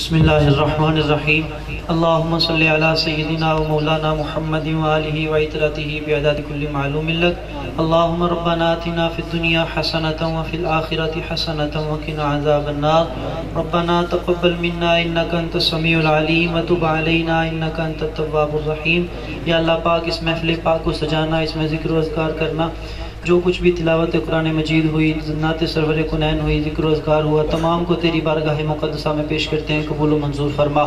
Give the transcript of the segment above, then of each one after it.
بسم الله الرحمن الرحيم اللهم صل على سيدنا ومولانا محمد وآله وعترته بعدد كل معلوم لك اللهم ربنا آتنا في الدنيا حسنة وفي الآخرة حسنة وقنا عذاب النار۔ ربنا تقبل منا إنك أنت السميع العليم وتب علينا إنك أنت التواب الرحيم یا اللہ پاک اس محفل پاک کو سجانا، اس میں ذکر و اذکار کرنا۔ جو کچھ بھی تلاوت قرآن مجید ہوئی نعت سرور کنین ہوئی، ذکر و اذکار ہوا، تمام کو تیری بارگاہ مقدسہ میں پیش کرتے ہیں، قبول و منظور فرما۔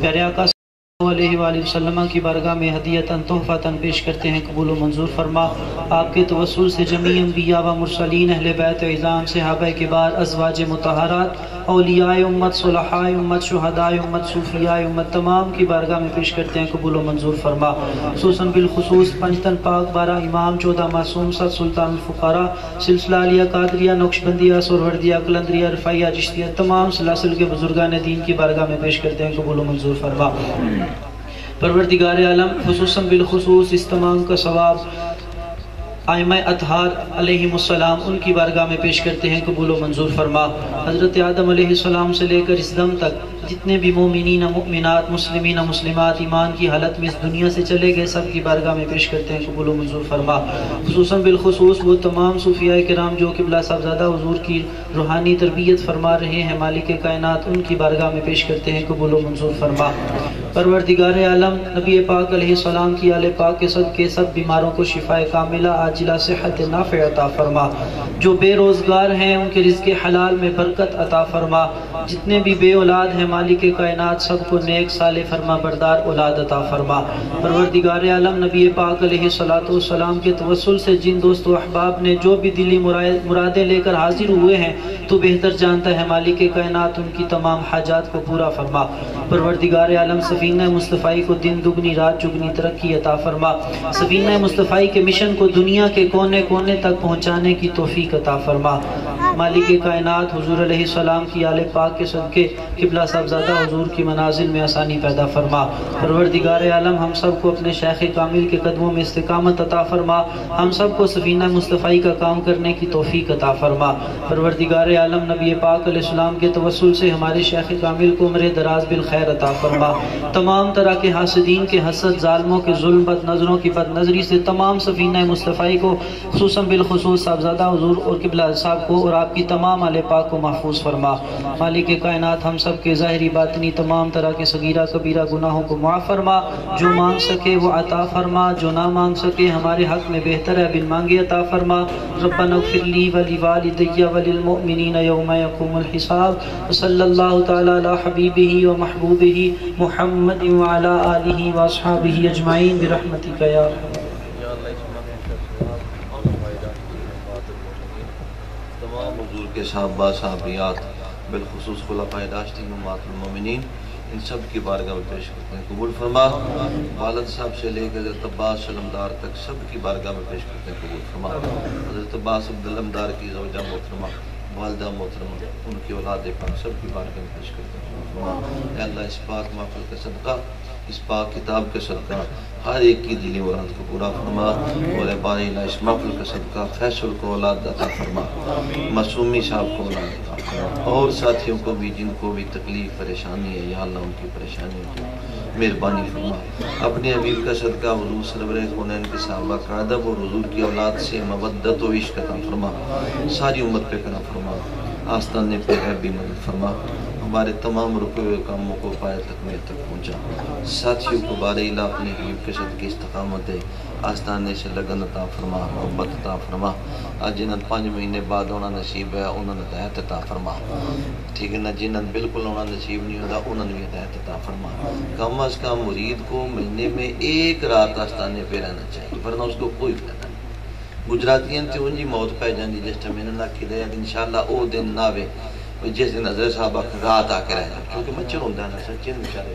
پیارے آقا صلی اللہ علیہ وآلہ وسلم کی بارگاہ میں ہدیتاً، تحفاتاً پیش کرتے ہیں، قبول و منظور فرما۔ آپ کے توسل سے جمیع انبیاء و مرسلین اہل بیت عظام صحابہ بار ازواج متحرات اولیاء امت، صلحاء امت، شہداء امت، صوفیاء امت، تمام کی بارگاہ میں پیش کرتے ہیں، قبول و منظور فرما۔ خصوصاً بالخصوص پنجتن پاک، بارہ امام، چودہ معصوم، ست سلطان الفقارہ سلسلہ علیہ قادریہ نقشبندیہ سروردیہ قلندریہ رفائیہ جشتیہ تمام سلاسل کے بزرگان دین کی بارگاہ میں پیش کرتے ہیں، قبول و منظور فرما۔ پروردگار عالم، خصوصاً بالخصوص اس تمام کا ثواب آئمہ اطہار علیہ السلام ان کی بارگاہ میں پیش کرتے ہیں، قبول و منظور فرما۔ حضرت آدم علیہ السلام سے لے کر اس دم تک جتنے بھی مومنین، مؤمنات، مسلمین، مسلمات، ایمان کی حالت میں اس دنیا سے چلے گئے، سب کی بارگاہ میں پیش کرتے ہیں، قبول و منظور فرما۔ خصوصاً بالخصوص وہ تمام صوفیاء کرام جو قبلہ صاحبزادہ حضور کی روحانی تربیت فرما رہے ہیں، مالک کائنات ان کی بارگاہ میں پیش کرتے ہیں، قبول و منظور فرما۔ پروردگار عالم، نبی پاک علیہ السلام کی آل پاک کے صدقے، سب بیماروں کو شفاء کاملہ عاجلہ صحت نافع عطا فرما۔ جو بے روزگار ہیں، ان کے رزق حلال میں برکت عطا فرما۔ جتنے بھی بے اولاد ہیں، مالک کائنات، سب کو نیک صالح فرما بردار اولاد عطا فرما۔ پروردگار عالم، نبی پاک علیہ السلام کے توسل سے جن دوست و احباب نے جو بھی دلی مرادیں لے کر حاضر ہوئے ہیں، تو بہتر جانتا ہے مالک کائنات ان کی تمام حاجات کو پورا فرما۔ پروردگار عالم سفینہ مصطفی کو دن دگنی، رات چگنی ترقی عطا فرما۔ سفینہ مصطفی کے مشن کو دنیا کے کونے کونے تک پہنچانے کی توفیق عطا فرما۔ مالک کائنات، حضور علیہ السلام کی آل پاک کے صدقے، قبلہ صاحبزادہ حضور کی منازل میں آسانی پیدا فرما۔ پروردگار عالم، ہم سب کو اپنے شیخ کامل کے قدموں میں استقامت عطا فرما۔ ہم سب کو سفینہ مصطفی کا کام کرنے کی توفیق عطا فرما۔ پروردگار عالم، نبی پاک علیہ السلام کے توسل سے ہمارے شیخ کامل کو عمر دراز بالخیر عطا فرما۔ تمام طرح کے حاسدین کے حسد، ظالموں کے ظلم بد نظروں کی بد نظری سے تمام سفینہ مصطفی کو، خصوصاً بالخصوص صاحبزادہ حضور اور قبلہ صاحب کو اور آپ کی تمام آل پاک کو محفوظ فرما۔ مالک کائنات ہم سب کے ظاہری باطنی تمام طرح کے صغیرہ کبیرہ گناہوں کو معاف فرما۔ جو مانگ سکے وہ عطا فرما، جو نہ مانگ سکے ہمارے حق میں بہتر ہے، بن مانگے عطا فرما۔ ربنا اغفر لی ولی والدی وللمؤمنین یوم یقوم الحساب صلی اللہ تعالی علی حبیبہ و محبوبہ محمد وعلی آلہ و اصحابہ اجمعین برحمتک یا رحمت تمام حضور کے صحابہ صحابیات بالخصوص خلفۂ راشدین امات المومنین، ان سب کی بارگاہ میں پیش کرتے ہیں، قبول فرما۔ والد صاحب سے لے کر حضرت عباس علمدار تک سب کی بارگاہ میں پیش کرتے ہیں، قبول فرما۔ حضرت عباس عبدالعلمدار کی زوجہ محترمہ۔ والدہ محترمہ ان کی اولاد پاک سب کی بارگاہ میں پیش کرتے ہیں اللہ اس پاک محفل کا صدقہ اس پاک کتاب کے صدقہ ہر ایک کی دلی مراد کو پورا فرما، اور باری اللہ اس محفل کا صدقہ فیصل کو اولاد عطا فرما، معصومی صاحب کو اولاد عطا فرما، اور ساتھیوں کو بھی جن کو بھی تکلیف، پریشانی ہے یا اللہ ان کی پریشانی کو مہربانی فرما۔ اپنے حبیب کا صدقہ حضور سرور کونین کے صحابہ کا ادب اور حضور کی اولاد سے مودت و عشق عطا فرما، ساری امت پہ کرا فرما، آستانے پہ ہے بھی مدد فرما۔ ہمارے تمام رکے ہوئے کاموں کو پائے تکمیل تک پہنچا۔ ساتھیوں کو بارے الہ اپنے حبیب کے صدقے استقامت دے آستانے سے لگن عطا فرما، محبت عطا فرما۔ آج جنہاں پانچ مہینے بعد ہونا نصیب ہے انہوں نے ہدایت عطا فرما۔ ٹھیک ہے نا جی، جنہاں بالکل ہونا نصیب نہیں ہوتا انہوں نے بھی ہدایت عطا فرما۔ کم از کم مرید کو مہینے میں ایک رات آستانے پہ رہنا چاہیے، ورنہ اس کو کوئی فائدہ نہیں۔ گجراتیاں تے ان جی موت پہ جاندی، جس ٹائم انہوں نے کھلے ان انشاءاللہ او دن نہ وے جس دن حضرت صاحب رات آ کے رہنا کیونکہ مچھر ہوتا ہے نا سچے بیچارے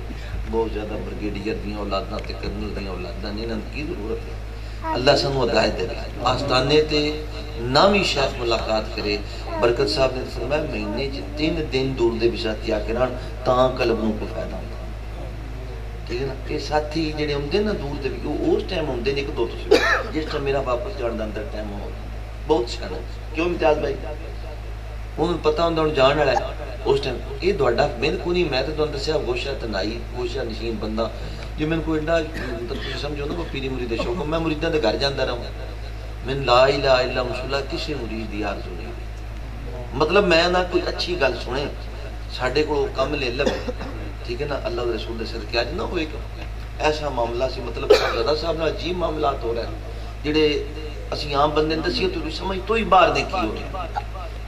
بہت زیادہ برگیڈیئر دیاں، اولاداں تے کرنل دیاں، اولاداں نے انہاں کی ضرورت ہے؟ اللہ سنو ہدایت دے آستانے تے نامی شیخ ملاقات کرے۔ برکت صاحب نے فرمایا، مہینے چ تین دن دور دے بچا کیا کران تاں قلب نو کو فائدہ ہوتا ٹھیک ہے نا؟ کہ ساتھی جڑے ہوندے نا دور دے وہ اس ٹائم ہوندے نے کہ دو تو جس ٹائم میرا واپس جان دا اندر ٹائم ہو، بہت شان کیوں امتیاز بھائی؟ ਉਹਨੂੰ ਪਤਾ ਹੁੰਦਾ, ਉਹਨੂੰ ਜਾਣ ਵਾਲਾ ਉਸ ਟਾਈਮ ਇਹ ਤੁਹਾਡਾ ਮਿਹਨ ਕੋ ਨਹੀਂ, ਮੈਂ ਤਾਂ ਤੁਹਾਨੂੰ ਦੱਸਿਆ, ਗੋਸ਼ਾ ਤਨਾਈ, ਗੋਸ਼ਾ ਨਸ਼ੀਨ ਬੰਦਾ। ਜੇ ਮੈਨੂੰ ਕੋਈ ਇੰਡਾ ਤੁਸੀਂ ਸਮਝੋ ਨਾ ਕੋ ਪੀਰੀ ਮੁਰੀਦ ਦੇ ਸ਼ੌਕ ਮੈਂ ਮੁਰੀਦਾਂ ਦੇ ਘਰ ਜਾਂਦਾ ਰਹਾਂ। ਮੈਨ ਲਾ ਇਲਾ ਇਲਾ ਮੁਸਲਾ, ਕਿਸੇ ਮੁਰੀਦ ਦੀ ਆਰਜ਼ੂ ਨਹੀਂ ਮਤਲਬ ਮੈਂ ਨਾ ਕੋਈ ਅੱਛੀ ਗੱਲ ਸੁਣੇ। ਸਾਡੇ ਕੋਲ ਕੰਮ ਲੈ ਲਵੇ। ਠੀਕ ਹੈ ਨਾ? ਅੱਲਾਹ ਦੇ ਰਸੂਲ ਦੇ ਸਦਕੇ ਅੱਜ ਨਾ ਹੋਏ ਕਿ ਐਸਾ ਮਾਮਲਾ ਸੀ, ਮਤਲਬ ਜ਼ਿਆਦਾ ਸਾਹਿਬ ਨਾਲ ਜੀ ਮਾਮਲਾ ਹੋ ਜਿਹੜੇ ਅਸੀਂ ਆਮ ਬੰਦੇ ਨੇ ਦਸੀਏ, ਤੁਸੀਂ ਸਮਝ ਤੋਂ ਹੀ ਬਾਹਰ ਦੇਖੀ ਹੋਣੀ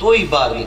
ਤੋਂ ਹੀ ਬਾਹਰ ਗਈ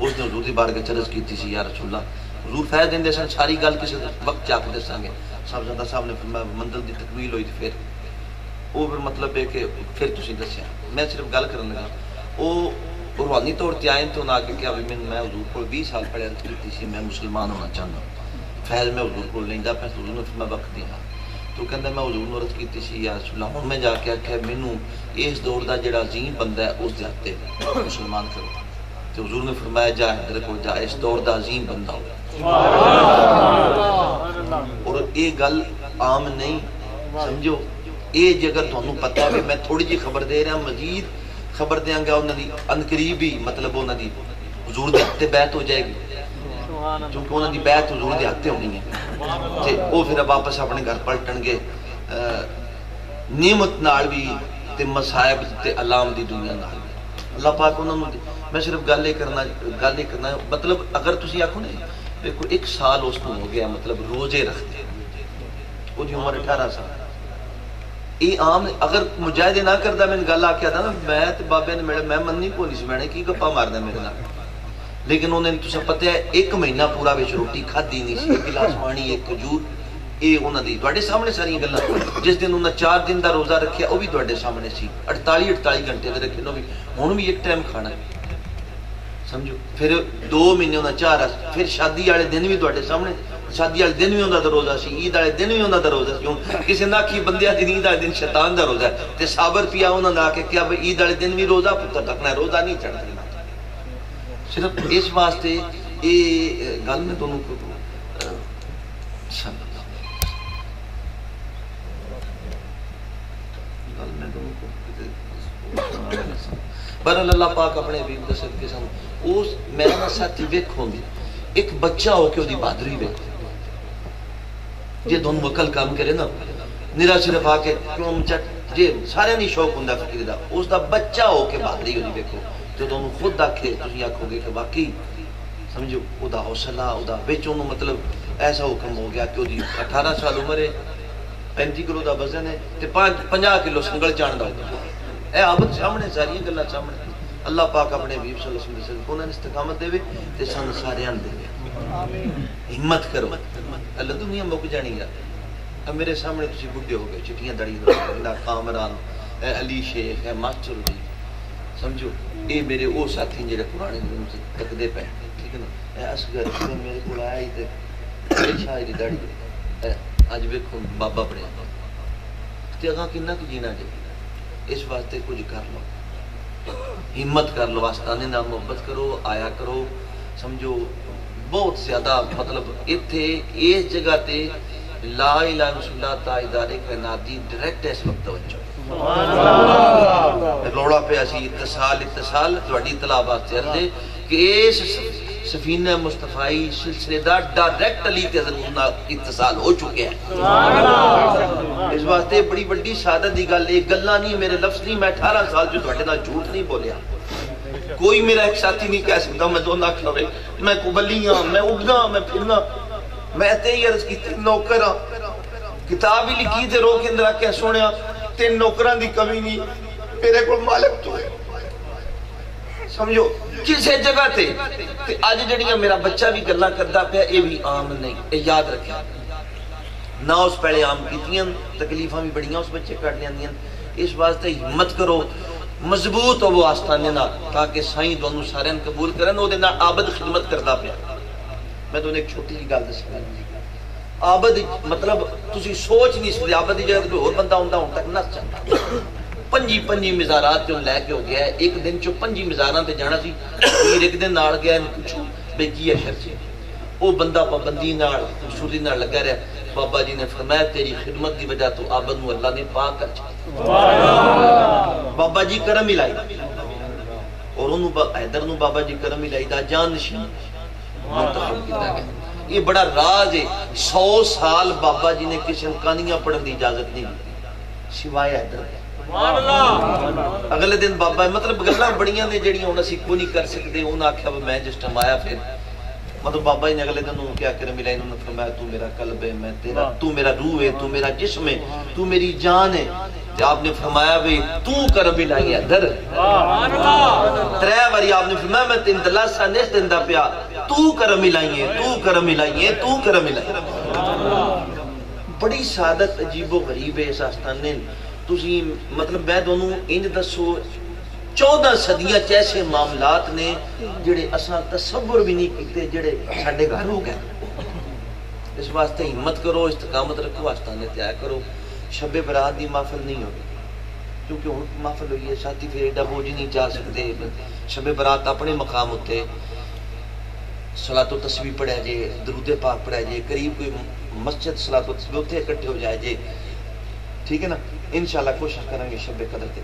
ਉਸ ਨੇ ਹਜ਼ੂਰ ਦੀ ਬਾਰਗਾਹ ਚਰਸ ਕੀਤੀ ਸੀ ਯਾ ਰਸੂਲਾ ਹਜ਼ੂਰ ਫੈਜ਼ ਦਿੰਦੇ ਸਨ, ਸਾਰੀ ਗੱਲ ਕਿਸੇ ਵਕਤ ਚੱਕ ਦੱਸਾਂਗੇ ਸਾਹਿਬਜ਼ਾਦਾ ਸਾਹਿਬ ਨੇ ਫਰਮਾਇਆ ਮੰਦਲ ਦੀ ਤਕਵੀਲ ਹੋਈ ਤੇ ਫਿਰ ਉਹ ਫਿਰ ਮਤਲਬ ਇਹ ਕਿ ਫਿਰ ਤੁਸੀਂ ਦੱਸਿਆ। ਮੈਂ ਸਿਰਫ ਗੱਲ ਕਰਨ ਲੱਗਾ। ਉਹ ਰਵਾਨੀ ਤੌਰ ਤੇ ਆਏ ਤੋਂ ਨਾ ਕਿ ਕਿ ਵੀ ਮੈਂ ਹਜ਼ੂਰ ਕੋਲ 20 ਸਾਲ ਪਹਿਲਾਂ ਕੀਤੀ ਸੀ, ਮੈਂ ਮੁਸਲਮਾਨ ਹੋਣਾ ਚਾਹੁੰਦਾ। چاہنا فیض میں حضور کو لیندا پہ حضور نے فرمایا وقت دیا تو کہندا میں حضور نو عرض کیتی سی یا رسول اللہ ہن میں جا کے آکھیا مینوں اس دور دا جڑا عظیم بندہ ہے اس دے ہتے مسلمان کرو تو حضور نے فرمایا جا ادھر کو جا اس دور دا عظیم بندہ ہو اور یہ گل عام نہیں سمجھو یہ جے اگر تانوں پتہ ہے میں تھوڑی جی خبر دے رہا مزید خبر دیاں گا انہاں دی ان قریب ہی مطلب انہاں دی حضور کیونکہ انہوں دی بیعت حضور دے ہاتھ ہونی ہے تے او پھر واپس اپنے گھر پلٹن گے نعمت نال بھی تے مصائب تے علام دی دنیا نال بھی اللہ پاک انہوں نے میں صرف گل کرنا گل یہ کرنا مطلب اگر تسی آکھو نا دیکھو ایک سال اس کو ہو گیا مطلب روزے رکھتے وہ دی عمر 18 سال یہ عام اگر مجاہدے نہ کردہ میں گل آ تھا آدا نا میں تے بابے نے میرے میں مننی کوئی نہیں سی میں نے کی گپا مارنا میرے نال ਲੇਕਿਨ ਉਹਨਾਂ ਨੇ, ਤੁਸੀਂ ਪਤਾ ਹੈ, ਇੱਕ ਮਹੀਨਾ ਪੂਰਾ ਵਿੱਚ ਰੋਟੀ ਖਾਧੀ ਨਹੀਂ ਸੀ, ਇੱਕ ਗਲਾਸ ਪਾਣੀ, ਇੱਕ ਖਜੂਰ। ਇਹ ਉਹਨਾਂ ਦੀ, ਤੁਹਾਡੇ ਸਾਹਮਣੇ ਸਾਰੀਆਂ ਗੱਲਾਂ। ਜਿਸ ਦਿਨ ਉਹਨਾਂ 4 ਦਿਨ ਦਾ ਰੋਜ਼ਾ ਰੱਖਿਆ, ਉਹ ਵੀ ਤੁਹਾਡੇ ਸਾਹਮਣੇ ਸੀ। 48 48 ਘੰਟੇ ਦੇ ਰੱਖੇ ਨੂੰ ਵੀ। ਹੁਣ ਵੀ ਇੱਕ ਟਾਈਮ ਖਾਣਾ ਸਮਝੋ? ਫਿਰ 2 ਮਹੀਨੇ ਉਹਨਾਂ ਚਾਰ ਫਿਰ ਸ਼ਾਦੀ ਵਾਲੇ ਦਿਨ ਵੀ ਤੁਹਾਡੇ ਸਾਹਮਣੇ। ਸ਼ਾਦੀ ਵਾਲੇ ਦਿਨ ਵੀ ਉਹਨਾਂ ਦਾ ਰੋਜ਼ਾ ਸੀ, ਈਦ ਵਾਲੇ ਦਿਨ ਵੀ ਉਹਨਾਂ ਦਾ ਰੋਜ਼ਾ ਸੀ। ਹੁਣ ਕਿਸੇ ਨਾ ਕੀ ਬੰਦਿਆਂ ਦੀ ਈਦ ਵਾਲੇ ਦਿਨ ਸ਼ੈਤਾਨ ਦਾ ਰੋਜ਼ਾ ਤੇ ਸਾਬਰ ਪਿਆ ਉਹਨਾਂ ਦਾ ਆ ਕੇ ਕਿਹਾ ਬਈ ਈਦ ਵਾਲੇ ਦਿਨ ਵੀ ਰੋਜ਼ਾ, ਪੁੱਤਰ ਰੱਖਣਾ ਰੋਜ਼ਾ ਨਹੀਂ ਛੱਡਣਾ ਸਿਰਫ ਇਸ ਵਾਸਤੇ ਇਹ ਗੱਲ ਮੈਂ ਤੁਹਾਨੂੰ ਬਰਲ ਅੱਲਾਹ ਪਾਕ ਆਪਣੇ ਹਬੀਬ ਦੇ ਸਦਕੇ ਸਾਨੂੰ ਉਸ, ਮੈਂ ਨਾ ਸਾਥੀ ਵੇਖੋਂਗੀ ਇੱਕ ਬੱਚਾ ਹੋ ਕੇ ਉਹਦੀ ਬਹਾਦਰੀ ਵੇਖੋ। ਜੇ ਤੁਹਾਨੂੰ ਅਕਲ ਕੰਮ ਕਰੇ ਨਾ, ਨਿਰਾ ਸਿਰਫ ਆ ਕੇ ਕਿਉਂ ਚੱਟ ਜੇ ਸਾਰਿਆਂ ਦੀ ਸ਼ੌਕ ਹੁੰਦਾ ਫਕੀਰ ਦਾ, ਉਸ ਦਾ ਬੱਚਾ ਹੋ ਕੇ ਬਹਾਦਰੀ ਉਹਦੀ ਵੇਖੋ। جدو انہوں خود آکھے تھی آکھو گے کہ باقی سمجھو او دا حوصلہ او دا بیچوں انہوں مطلب ایسا حکم ہو گیا کہ او دی 18 سال عمر ہے 35 کلو دا بزن ہے تے 50 کلو سنگل چاند دا اے آبت سامنے ساری ہیں گلاں سامنے۔ اللہ پاک اپنے حبیب صلی اللہ علیہ وسلم کونہ استقامت دے وے تے سان سارے ان دے وے۔ ہمت کرو۔ اللہ دنیا مک جانی ہے اب میرے سامنے تسی بڈھے ہو گئے، چٹیاں دڑی دا کامران اے علی شیخ، اے ماسٹر دی جی۔ سمجھو یہ میرے وہ ساتھی جڑے پرانے تکتے پے ٹھیک ہے نا؟ اس گھر میرے کو آیا ہی تو شاہ دی داڑھی اج ویکھو بابا بنے۔ تے اگاں کنا کہ جینا جی اس واسطے کچھ کر لو۔ ہمت کر لو، آستانے نال محبت کرو، آیا کرو۔ سمجھو، بہت زیادہ مطلب اتھے اس جگہ تے لا الہ الا اللہ تعالی دارے کا نادی ڈائریکٹ اس وقت توجہ۔ روڑا پہ اسی اتصال اتصال تھوڑی اطلاع واسطے عرض کہ اس سفینہ مصطفی سلسلے دا ڈائریکٹ علی کے ذریعہ اتصال ہو چکے ہیں۔ اس واسطے بڑی بڑی سعادت دیگا لے گلہ گلاں نہیں میرے لفظ نہیں میں 18 سال جو دوڑے نال جھوٹ نہیں بولیا۔ کوئی میرا ایک ساتھی نہیں کہہ سکتا میں دو نہ کھوے میں کبلی ہاں میں اگنا ہاں، میں پھرنا۔ میں تے ہی عرض کی نوکر ہاں۔ کتاب ہی لکھی تے رو کے اندر آ کے تین نوکران دی کمی نہیں، میرے کو مالک تو ہے۔ سمجھو؟ کسے جگہ تے؟ تے اج جڑیاں میرا بچہ بھی گلہ کردہ پہ اے بھی عام نہیں، اے یاد رکھیا۔ نہ اس پہلے عام کی کیتیاں، تکلیفاں بھی ہیں اس بچے کٹنے ہیں اس واسطے ہمت کرو، مضبوط ہو وہ آستانے نال، تاکہ سائیں دونوں سارے ان قبول کرن، او دینا عابد خدمت کردہ پہ میں تو ایک چھوٹی سی سکتا ہوں آبد مطلب تسی سوچ نہیں سکتے آبد کی جگہ کوئی اور بندہ ہوندا ہن تک نس چاہتا۔ پنجی پنجی مزارات تے لے کے ہو گیا ہے، ایک دن چو پنجی مزاراں تے جانا سی۔ پیر ایک دن نال گیا ہے نے پوچھو بے کی ہے شرط او بندہ پابندی نال سوری نال لگا رہا ہے۔ بابا جی نے فرمایا، تیری خدمت دی وجہ تو آبد نو اللہ نے پاک کر چاہتا بابا جی کرم ہی لائی۔ اور انہوں حیدر نو بابا جی کرم ہی لائی، دا جان نشین۔ منتخب کی دا گیا۔ یہ بڑا راز ہے۔ سو سال بابا جی نے کسی کانیاں پڑھن دی اجازت نہیں دی۔ سوائے حیدر۔ اگلے دن بابا مطلب گلاں بڑیاں نے جڑیاں ہن اسی کو نہیں کر سکتے انہاں آکھیا میں جس ٹائم آیا پھر۔ مطلب بابا جی نے اگلے دن کیا کرے ملا انہوں نے فرمایا تو میرا قلب ہے میں تیرا تو میرا روح ہے تو میرا جسم ہے تو میری جان ہے۔ آپ نے فرمایا بھی تو کر بھی لائی در ترے واری آپ نے فرمایا میں تین دلاسا نہیں دندا پیا۔ تو کر ملائیے تو کر ملائیے تو کر ملائیے بڑی سعادت عجیب و غریب ہے اس آستانے۔ تسی مطلب میں دونوں انج دسو، چودہ صدیاں چیسے معاملات نے جڑے اساں تصور بھی نہیں کیتے، جڑے ساڈے گھر ہو گئے۔ اس واسطے ہمت کرو، استقامت رکھو، آستانے تیار کرو۔ شب برات دی محفل نہیں ہوگی۔ کیونکہ ہوں محفل ہوئی ہے، ساتھی پھر ایڈا بوجھ نہیں جا سکتے۔ شب برات اپنے مقام ہوتے صلاۃ و تسبیح پڑھا جے درود پاک پڑھا جے قریب کوئی مسجد صلاۃ و تسبیح اتنے اکٹھے ہو جائے جے ٹھیک ہے نا انشاءاللہ کوشش کریں گے شب قدر تے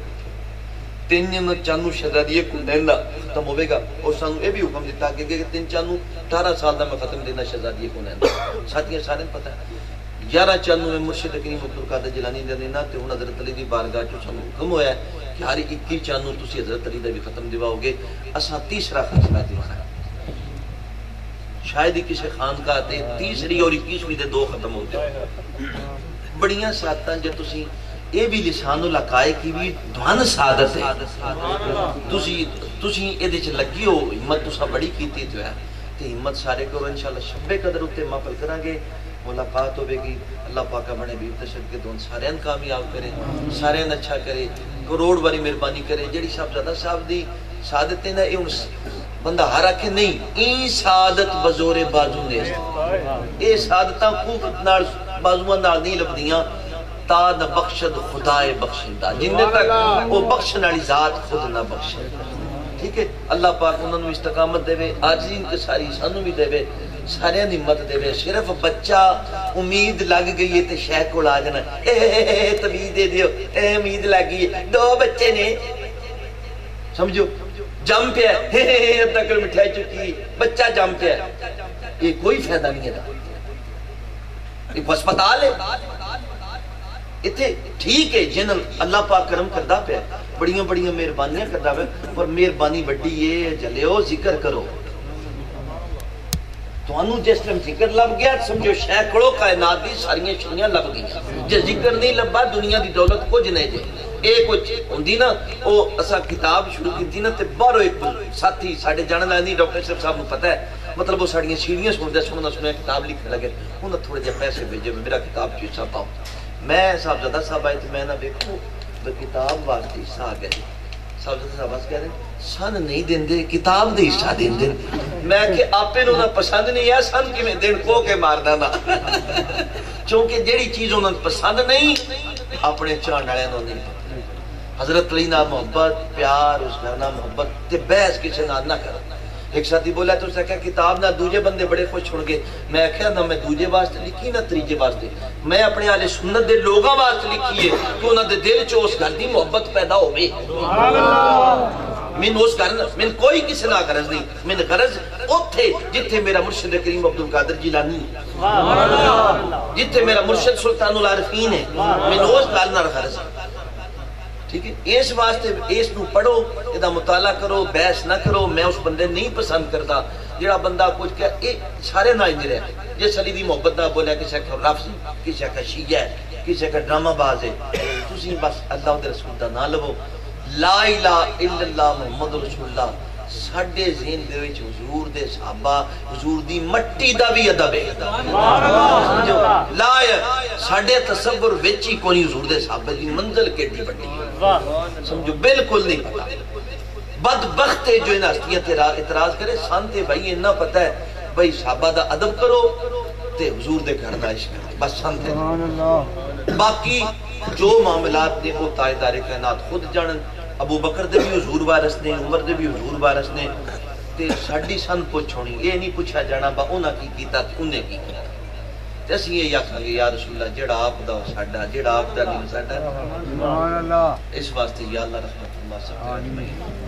تین نہ چانو شہزادی کو دینا ختم ہوے گا اور سانو یہ بھی حکم دیتا کہ کہ تین چانو 18 سال دا میں ختم دینا شہزادی کو دینا ساتھیاں سارے پتہ ہے گیارہ چانو میں مرشد کریم عبد القادر جیلانی دے دینا تے ہن حضرت علی دی بارگاہ چ سانو حکم ہویا ہے کہ ہر 21 چانو تسی حضرت علی دا بھی ختم دیواؤ گے اساں تیسرا ختم دیوانا ہے شاید ہی کسی خانقاہ تے تیسری اور اکیسویں دے دو ختم ہوتے بڑیاں ساتاں جے تسی اے بھی لسان الحقائے کی بھی دھوان سعادت ہے تسی تسی اے دے چ لگی ہو ہمت تسا بڑی کیتی تو ہے تے ہمت سارے کرو انشاءاللہ شب قدر اتے محفل کران گے ملاقات ہوے گی اللہ پاک بنے بھی تشد کے دون سارے کامیاب کرے سارے اچھا کرے کروڑ باری مہربانی کرے جڑی صاحب زیادہ صاحب دی سعادت ہے نا اے بندہ ہر آکھے نہیں این سعادت بزور بازو نے اے سعادتاں خوب نال بازوਆਂ نال نہیں لبدیاں تا نہ بخشد خدائے بخشندہ۔ جن تک وہ بخشن والی ذات خود نہ بخشے ٹھیک ہے؟ اللہ پاک انہوں نے استقامت دے وے آجزی انکساری سانو بھی دے وے سارے نعمت دے وے۔ صرف بچہ امید لگ گئی ہے تے شے کول آ جانا۔ اے اے توید دے دیو۔ اے امید لگ گئی دو بچے نے۔ سمجھو؟ جم پہ ہے۔ ادھا کل مٹھائی چکی۔ بچہ جم پہ ہے۔ یہ کوئی فائدہ نہیں ہے یہ ہسپتال ہے۔ اتنے ٹھیک ہے جن اللہ پاک کرم کردہ پہ بڑیاں بڑیاں مہربانیاں کردہ پہ پر مہربانی بڑی یہ جلیو ذکر کرو۔ تو انو جس ٹائم ذکر لب گیا، سمجھو شیکڑوں کائنات دی ساریاں شریاں لب گئی۔ جے ذکر نہیں لبا، دنیا دی دولت کچھ نہیں جے اے کچھ ہوندی نا او اسا کتاب شروع کیتی نا تے باہروں ایک ساتھی ساڈے جانن والے ڈاکٹر صاحب صاحب نو پتہ ہے مطلب وہ ساڑیاں سیڑھیاں سنتے سننا سننا کتاب لکھنے لگے انہوں تھوڑے جے پیسے بھیجے میرا کتاب چیز صاحب پاؤ میں صاحب زدہ صاحب آئے تھے میں نہ دیکھو وہ کتاب واسطے حصہ آ گئے صاحب زدہ صاحب آس کہہ سن نہیں دین دے کتاب دے حصہ دین دے میں کہ آپ پہ انہوں پسند نہیں ہے سن کی میں دین کو کے مارنا نا چونکہ جیڑی چیز انہوں پسند نہیں اپنے چاہنے والے انہوں نہیں حضرت علی نہ محبت پیار اس کا نہ محبت تے بحث کسی نہ نہ کر ایک ساتھی بولا تو اسے کہا کتاب نہ دوجے بندے بڑے خوش چھوڑ گئے میں کہا نہ میں دوجے واسطے لکھی نہ تریجے واسطے۔ میں اپنے آلے سنت دے لوگاں واسطے لکھی ہے کہ انہوں دے دل چو اس گھر دی محبت پیدا ہوئے من اس گھر من کوئی کسی نہ غرض نہیں۔ من غرض اتھے جتھے میرا مرشد کریم عبدالقادر جیلانی جتھے میرا مرشد سلطان العارفین ہے۔ من اس گھر نہ غرض ٹھیک ہے؟ اس واسطے اس نو پڑھو ادا مطالعہ کرو، بحث نہ کرو، میں اس بندے نہیں پسند کرتا۔ جڑا بندہ کچھ کہ اے سارے نہ انج رہے جس علی دی محبت نہ بولیا کسی کا رفض کسی کا شیعہ ہے کسی کا ڈرامہ باز ہے۔ تسی بس اللہ دے رسول دا نہ لو لا الہ الا اللہ محمد رسول اللہ۔ ساڈے ذہن دے وچ حضور دے صحابہ، حضور دی مٹی دا بھی ادب ہے۔ سمجھو؟ لا ساڈے تصور وچ ہی کوئی حضور دے صحابہ دی منزل کیڑی بڑی ہے۔ سمجھو بالکل نہیں پتہ بدبخت جو ان ہستیاں اعتراض کرے سان تے بھائی اتنا پتہ ہے بھائی صحابہ دا ادب کرو تے حضور دے گھر دا عشق کرو۔ بس سان تے۔ باقی جو معاملات نے وہ تائیدار کائنات خود جانن ابو بکر دے بھی حضور وارث نے عمر دے بھی حضور وارث نے تے ساڈی سن پوچھ ہونی اے نہیں پوچھا جانا با انہاں کی کیتا تے انہیں کی کیتا۔ تے اسی یہ آکھاں گے یا رسول اللہ جڑا آپ دا ساڈا جڑا آپ دا نہیں ساڈا سبحان اللہ اس واسطے یا اللہ رحمت اللہ سب اجمعین